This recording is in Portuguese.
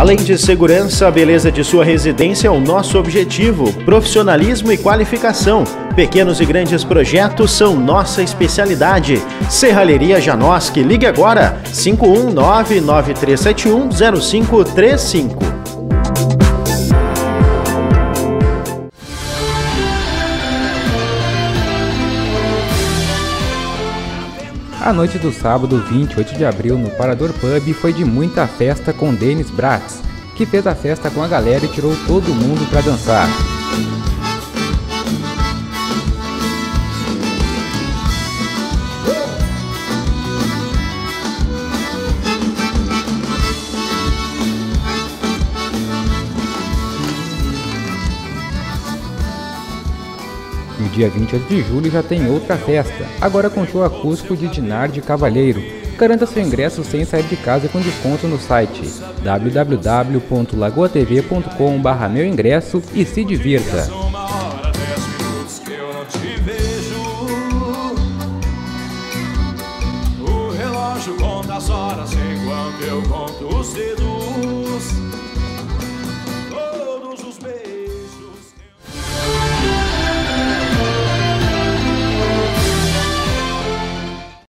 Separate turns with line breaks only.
Além de segurança, a beleza de sua residência é o nosso objetivo. Profissionalismo e qualificação. Pequenos e grandes projetos são nossa especialidade. Serralheria Janoski, ligue agora 51993710535.
A noite do sábado, 28 de abril, no Parador Pub foi de muita festa com Denis Bratz, que fez a festa com a galera e tirou todo mundo para dançar. No dia 28 de julho já tem outra festa, agora com show acústico de Dinar de Cavalheiro. Garanta seu ingresso sem sair de casa com desconto no site www.lagoatv.com.br meu ingresso e se divirta.
Horas enquanto os dedos.